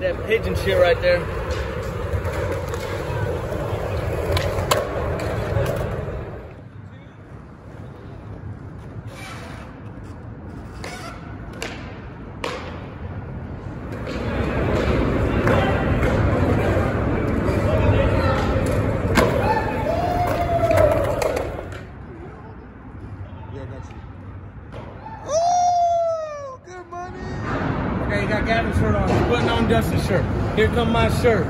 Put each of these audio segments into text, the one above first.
That pigeon shit right there. Yeah, I got you. Ooh, good money. Okay, you got Gavin's shirt on. You're putting on Dustin's shirt. Here come my shirt.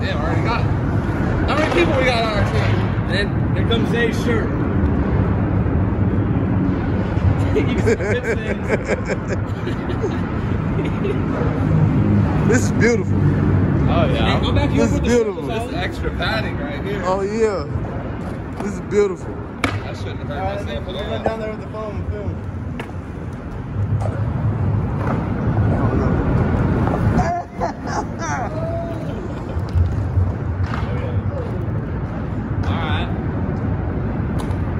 Damn, I already got it. How many people we got on our team? And then here comes Zay's shirt. You can fit things. This is beautiful. Oh Hey, go back here This is beautiful. This is extra padding right here. Oh yeah. This is beautiful. I shouldn't have heard hurt myself at all. down there with the phone and film.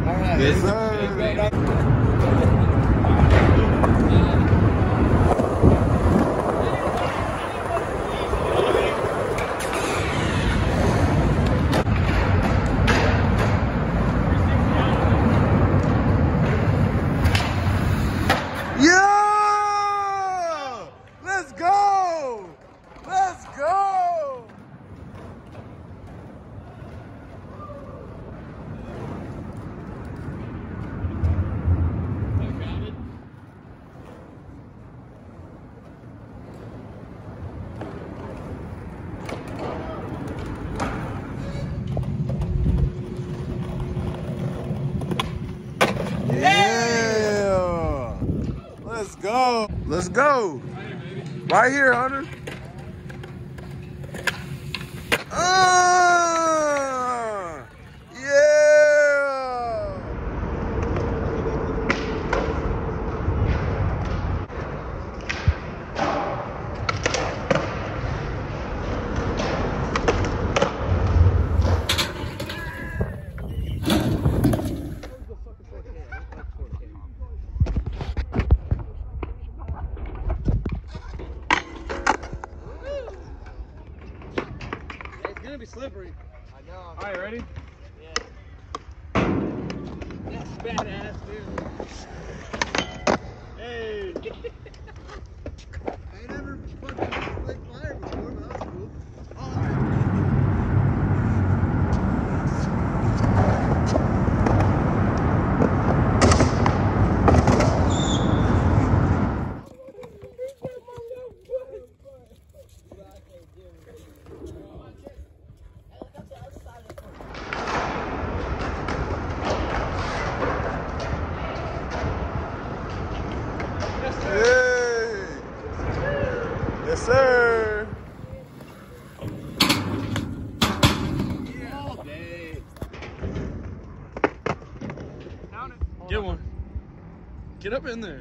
Alright. Yes, sir. Yeah! Let's go! Let's go! Yeah! Let's go! Let's go! Right here, Hunter. Ah! Yeah! It's gonna be slippery. I know. Alright, ready? That's badass, dude. Hey. I never fucking like fire before, but that was cool. Hey! Yes, sir. Get one. Get up in there.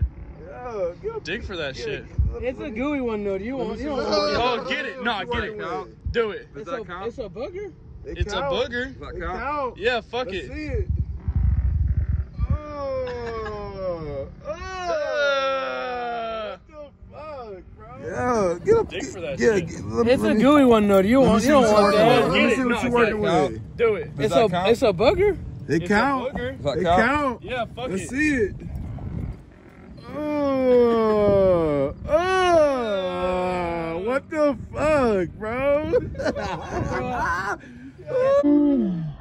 Yeah, get up. Dig for that shit. It's a gooey one though. Do you want? You want? Oh, get it. No, get it. Do it. It's a, it's a booger. It It's a count. booger. It count. Yeah, fuck Let's it. see it. Oh, oh. What the fuck, bro? Yeah, get up. Dig for that yeah, shit. get- let- It's let a me- gooey one though. Do you want? You don't want working that. with. Let me see what you're working with. do it. It's a it's a booger. It It's count. a booger. It count. Yeah, fuck Let's it. see it. Oh, oh, what the fuck, bro?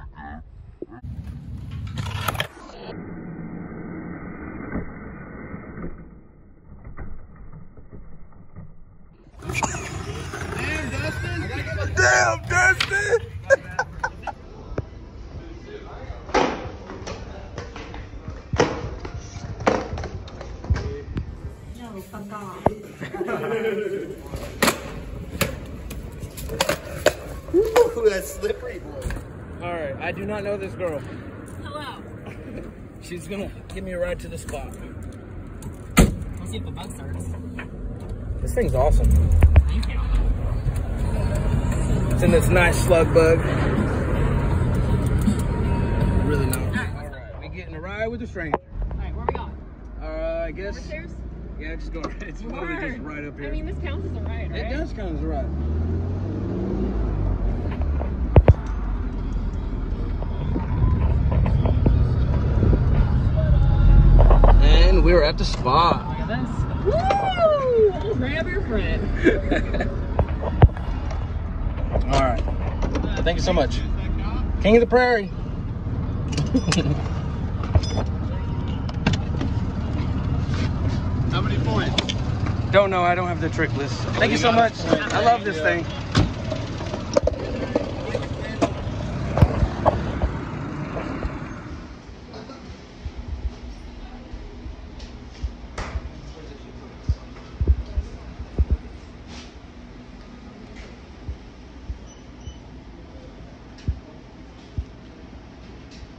Damn, Dustin! No, fuck off. Ooh, that's slippery, boy. All right. I do not know this girl. Hello. She's gonna give me a ride to the spot. Let's see if the bug starts. This thing's awesome. Thank you. It's in this nice slug bug. Really nice. Alright, All right, we getting a ride with a stranger. Alright, where are we going? Uh, I guess Upstairs? Yeah, just go. It's literally just right up here. I mean, this counts as a ride, right? it does count as a ride. And we're at the spot. Look at this. Woo! Grab your friend. All right. Thank you so much. King of the Prairie. How many points? Don't know. I don't have the trick list. Thank you so much. I love this thing.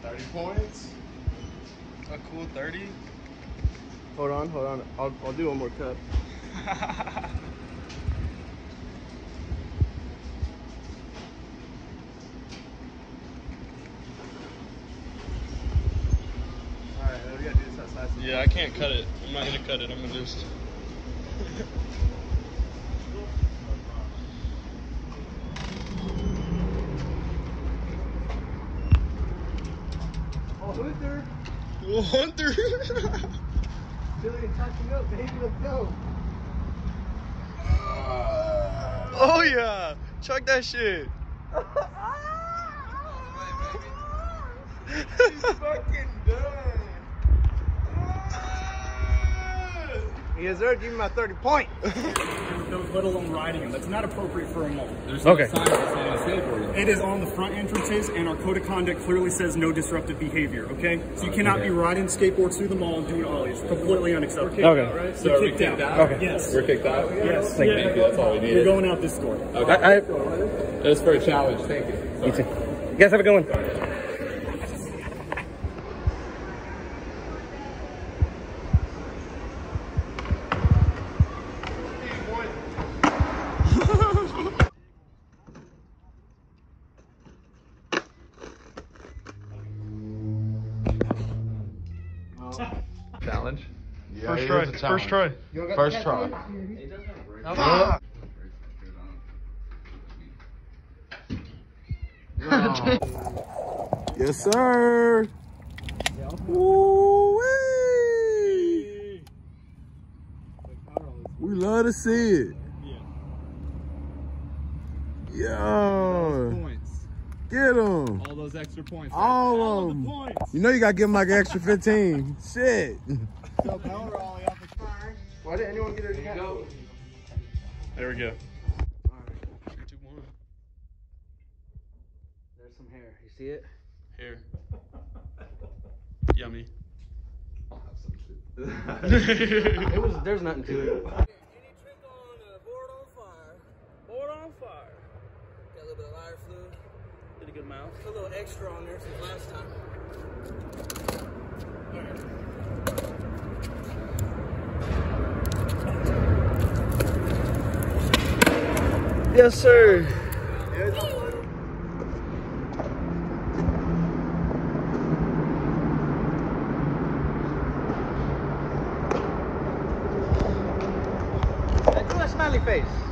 Thirty points. A cool 30. Hold on, hold on. I'll, I'll do one more cup. Alright, we gotta do this outside. Yeah, I can't cut it. I'm not gonna cut it. I'm gonna just. Oh, Hunter! Hunter. Jillian, touching up, baby. Let's go. Uh, oh yeah, chuck that shit. He's fucking done. Yes, sir. Give me my 30 point. let alone riding them. That's not appropriate for a mall. Okay. It is on the front entrances, and our code of conduct clearly says no disruptive behavior. Okay, so you cannot be riding skateboards through the mall and doing ollies. Completely unacceptable. Okay. So kicked out. Okay. Yes. We're kicked out? Yes. Thank Yeah. you. That's all we You're going out this door. I, I, That's for a challenge. Thank you. you too. You guys have a good one. First try. First try. First try. Yes, sir. Woo-wee. We love to see it. Yeah. Points. Get them. All those extra points. All of them. You know you gotta give them like an extra 15. Shit. Why didn't anyone get her to There we go. There's some hair. You see it? Here. Yummy. It was. There's nothing to it. Any trick on a board on fire? Board on fire. Got a little bit of lighter fluid. Did a good amount. Put a little extra on there since last time. Yes, sir. Do a smiley face.